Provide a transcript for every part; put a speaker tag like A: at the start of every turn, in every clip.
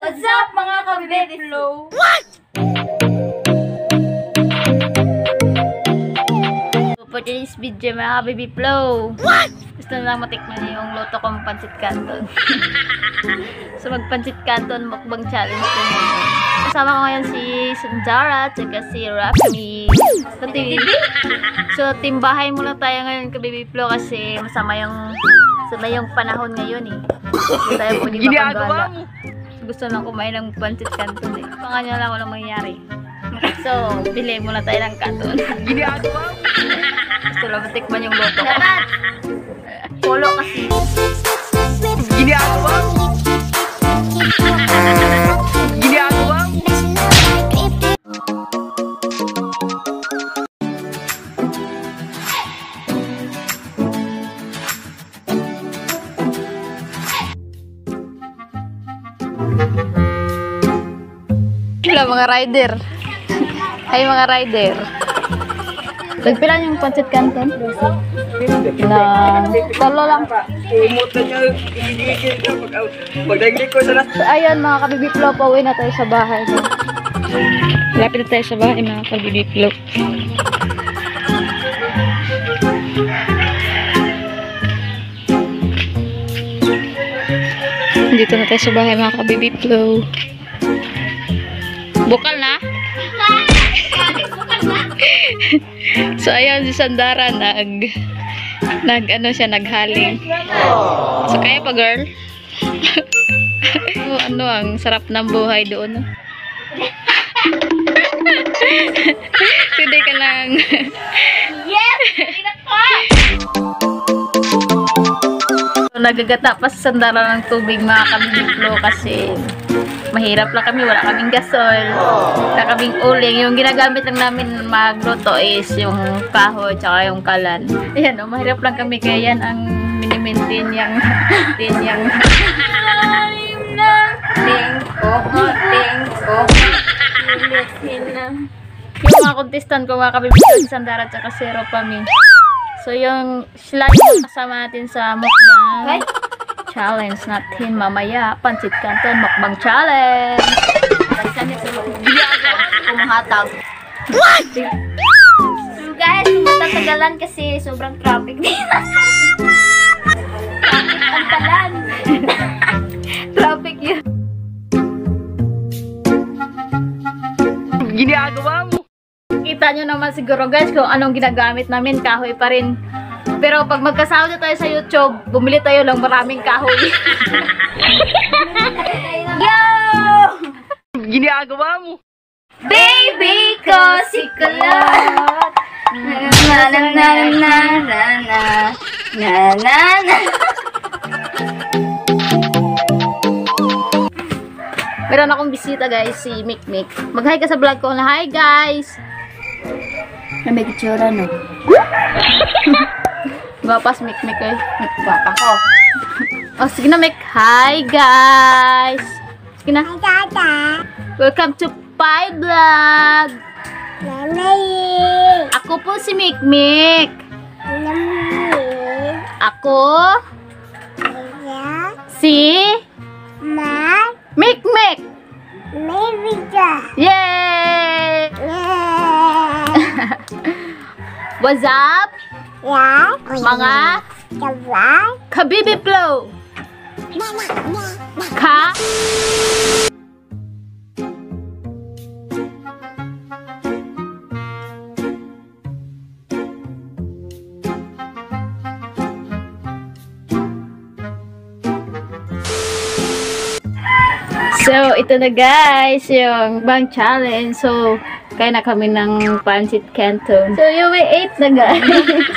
A: What's up mga ka-baby flow?
B: So, for today's video, mga baby flow. What? Gusto na lang matikman niyo yung loto kong pancit canton. so, magpancit canton mukbang challenge ko ngayon. Kasama ko ngayon si Sanjara at si Rafi. So, team, so, timbahay muna tayo ngayon ka baby flow kasi masama yung masama yung panahon ngayon eh. Hindi tayo pwede makagala. Gusto lang kumain ng pancit canton eh. Panganyo lang walang mangyayari. So, bili muna tayo ng canton. Gusto lang matikman yung loto ko. Polo kasi. Hello mga rider. Ay mga rider. Nagpilan yung pancit canton? Na tolo lang.
C: Umot na niya. Igigigil ka. Pag- Pagdagilig ko.
B: So, ayun mga kabibiplo, pauwi na tayo sa bahay. Lapit na tayo sa bahay mga kabibiplo. Dito na tayo sa bahay mga kabibiplo. Bukal na? so ayun si Sandara nag nag ano siya naghaling. So kaya pa girl? oh, ano ang sarap ng buhay doon. No? Sige ka lang. so, nagagata pa sa sandara ng tubig mga kabibiplo kasi mahirap lang kami, wala kaming gasol, wala kaming uling. Yung ginagamit lang namin magluto is yung kahoy tsaka yung kalan. Ayan, oh, mahirap lang kami kaya yan ang minimaintain yung tin yung
A: Tingko, tingko. Ulitin na.
B: yung mga contestant ko mga kabibigyan Sandara at si Ropami. So yung yung kasama natin sa mukbang
A: Okay?
B: Challenge natin mamaya. Pancit Canton mukbang challenge.
A: Balikan niyo sa ginagawa kumuhatag. What? So guys, matatagalan kasi sobrang traffic dito. traffic ang talan.
B: Traffic yun.
C: Ginagawa mo?
B: Kita nyo naman siguro guys kung anong ginagamit namin. Kahoy pa rin. Pero pag magkasahod na tayo sa YouTube, bumili tayo lang maraming kahoy.
A: Yo!
C: Ginagawa mo?
A: Baby ko si Kulot. Na na na na na na na na na na
B: Meron akong bisita guys, si Mikmik. Mag-hi ka sa vlog ko na, hi guys!
A: Na may kitsura no?
B: Gak pas mic mic eh.
A: Gak apa
B: Oh. oh segina mic. Hi guys. Segina. Hai tata. Welcome to Pai Blog. Aku pun si Mik Mik. Aku si Mik Mik. Yeay. What's up? Mga Kabibi Flow. Ka So, ito na guys, yung bang challenge. So, kaya na kami ng pancit canton. So, you will eat na guys.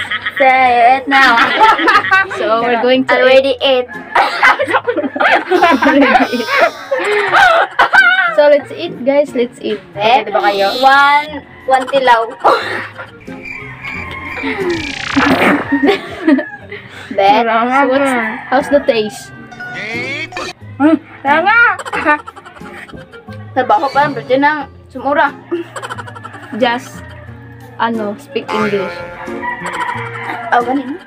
A: Say it now.
B: So, we're going to eat.
A: Already ate.
B: So, let's eat guys, let's eat.
A: Bet, ba kayo? One, one tilaw. Bet,
B: So, what's, how's the taste?
A: Tama! Trabaho pa, birthday ng sumura.
B: Just, ano, speak English.
A: Oh, ganin.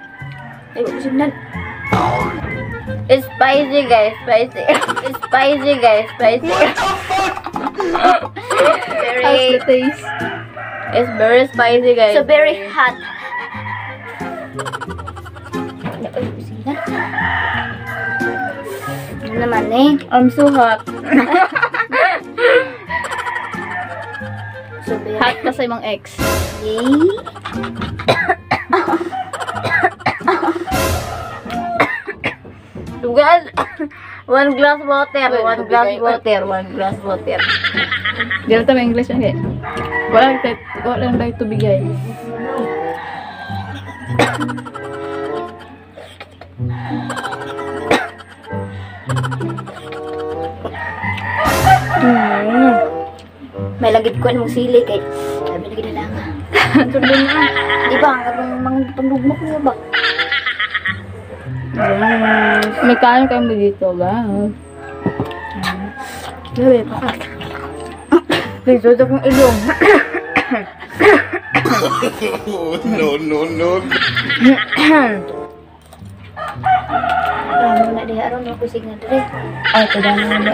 A: Ay, sundan. It's spicy, guys. Spicy. It's spicy, guys. Spicy.
B: How's
A: very,
B: the taste?
A: it's very spicy, guys. So very hot. Ano naman eh?
B: I'm so hot.
A: So
B: Hot pa sa imong
A: Tugal. One glass water. One glass water. One glass water.
B: Di ba tayo English ang hit? Wala lang tayo, wala tayo tubigay.
A: Hmm. May lagit ko mong sili kay Sabi na. Di ba? Ang mga pandugmok niya ba?
B: May kain kami dito ba?
A: Grabe, pakat. Please, wala kong ilong.
D: no, no, no.
A: Ah, muna di araw na ko signal dire. Ay, tada na na.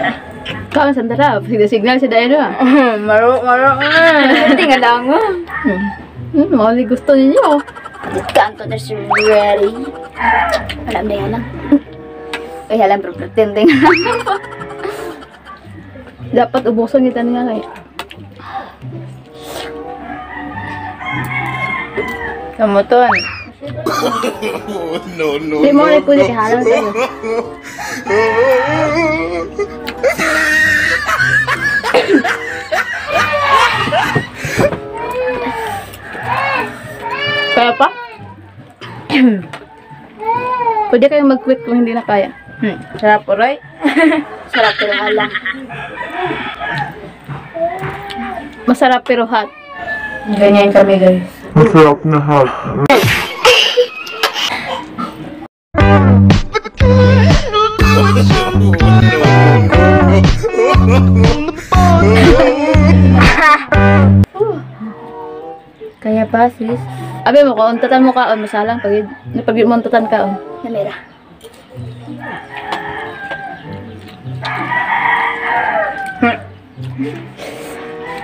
B: Kain sa darap. Sige signal sa daero ah.
A: Maro, maro. Hindi nga lang.
B: Hmm. Mali gusto ninyo.
A: Kanto na si ready. Alam na yan lang. Ay, alam, pero pretending.
B: Dapat ubusan kita niya kay.
A: Kamuton.
D: no, no,
B: Di mo
D: no.
B: ulit pwede sa'yo. Kaya pa? pwede kayong mag-quit kung hindi na kaya.
A: Hmm, sarap po, right? sarap pero halang.
B: Masarap pero hot.
A: Ganyan kami, guys.
E: Masarap na hot.
A: Kaya pa, sis.
B: Abi mo kaon, tatan mo kaon, masalang pag pag mo tatan kaon.
A: Namira.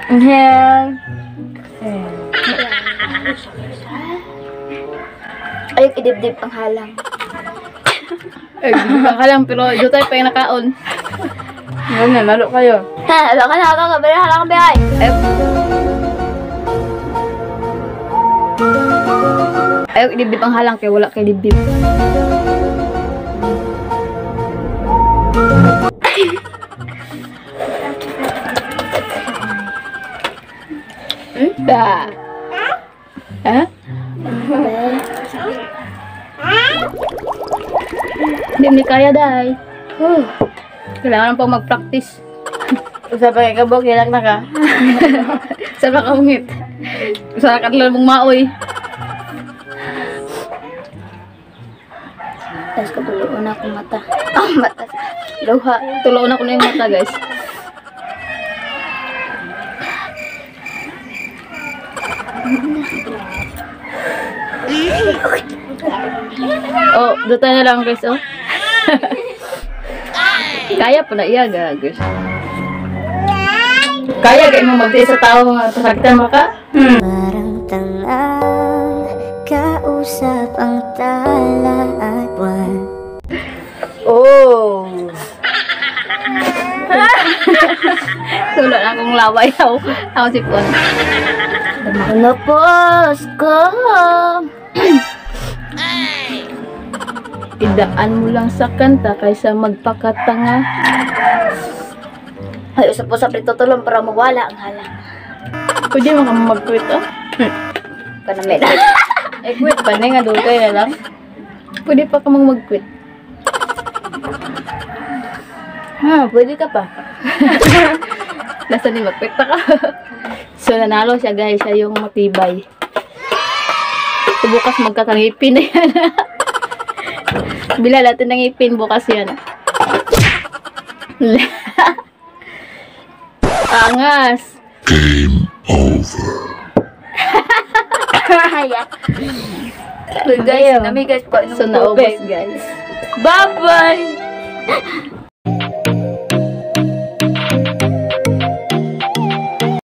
A: Inhale. Ayok idibdib ang halang.
B: Eh, baka lang, pero ito tayo pa yung nakaon.
A: Yan na, lalo kayo. Ha, baka na ako, kabili halang bihay.
B: Ayaw. Ayaw idibdib ang halang kaya wala kay. Hmm? Da. Ha? Hindi ni kaya day.
A: Huh.
B: Kailangan pang mag-practice.
A: Usa pa kay kabog, hilak na ka.
B: Sa makangit. Sa katlan mong maoy.
A: Tapos kapuloon ako mata. Ah, mata. Luha.
B: Tuloy na ko na yung mata, guys. oh, doon tayo na lang, guys, oh. Kaya po na iya, guys. Kaya kayo mo magtiis sa tao mga kasakitan maka?
F: Parang tangang kausap ang tala at buwan
A: Oh.
B: Tulo na akong laway ako. Ako si Pon.
A: Ano pos ko?
B: Idaan mo lang sa kanta kaysa magpakatanga.
A: Ay, usap po sa pritutulong para mawala ang halang.
B: Pwede mo ka mag-quit, oh.
A: Kanamit.
B: Eh, quit pa na nga doon kayo na lang. Pwede pa ka mag-quit.
A: Ha, pwede ka pa.
B: Nasa ni mag-quit pa ka. so, nanalo siya, guys. Siya yung matibay. So, bukas magkakangipin na yan. Bila natin ng ipin bukas yan. Angas.
A: Kaya. Guys, nami guys, pa
B: So, naubos, guys.
A: Bye-bye!